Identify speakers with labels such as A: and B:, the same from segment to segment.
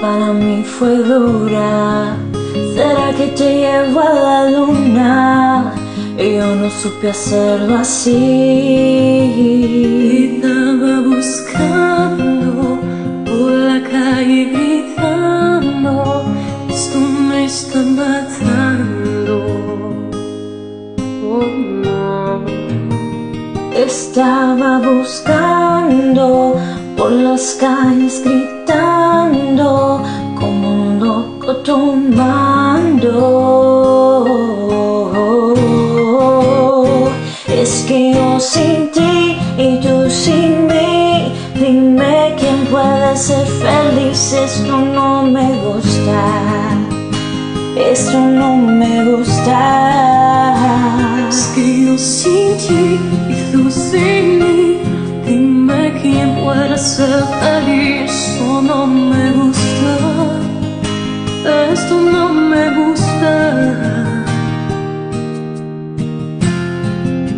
A: para mí fue dura. ¿Será que te llevo a la luna? Y yo no supe hacerlo así.
B: Estaba buscando por la calle gritando, esto me está matando. Oh no.
A: Estaba buscando por las calles gritando como un loco tomando. Es que yo sin ti y tú sin mí, dime quién puede ser feliz. Esto no me gusta, esto no me gusta. Es
B: que yo sin ti y tú sin mí, puede ser feliz. Esto no me gusta, esto no me gusta.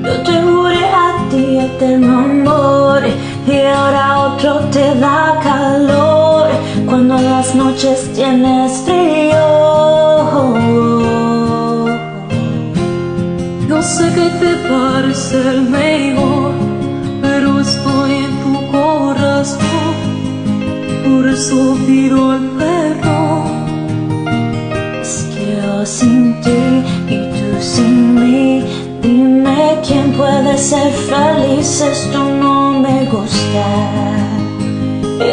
A: Yo te juré a ti eterno amor y ahora otro te da calor cuando las noches tienes frío.
B: No sé qué te parece el mejor,
A: Es que yo sin ti y tú sin mí, dime quién puede ser feliz. Esto no me gusta,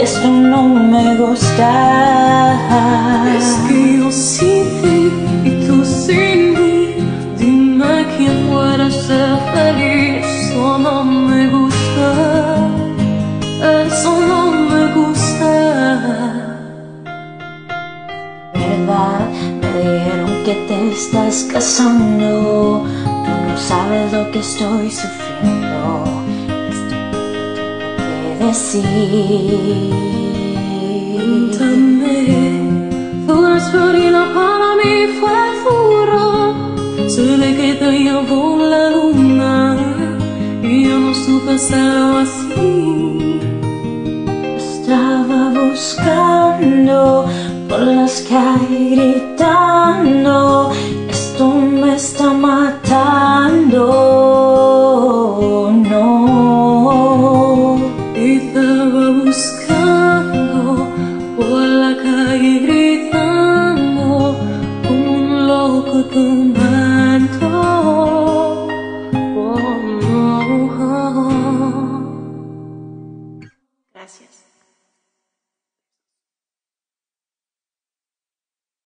A: esto no me gusta. Es
B: que yo sin ti y tú sin mí, dime quién puede ser feliz. Eso no me gusta,
A: que te estás casando. Tú no sabes lo que estoy sufriendo. Esto tengo que decir.
B: Cuéntame, tu despedida para mí fue dura. Sé de que te llevó la luna y yo no supe hacerlo así.
A: Estaba buscando por las calles gritando, esto me está matando, no.
B: y Estaba buscando por la calle gritando, un loco tomando. Oh, no. Gracias.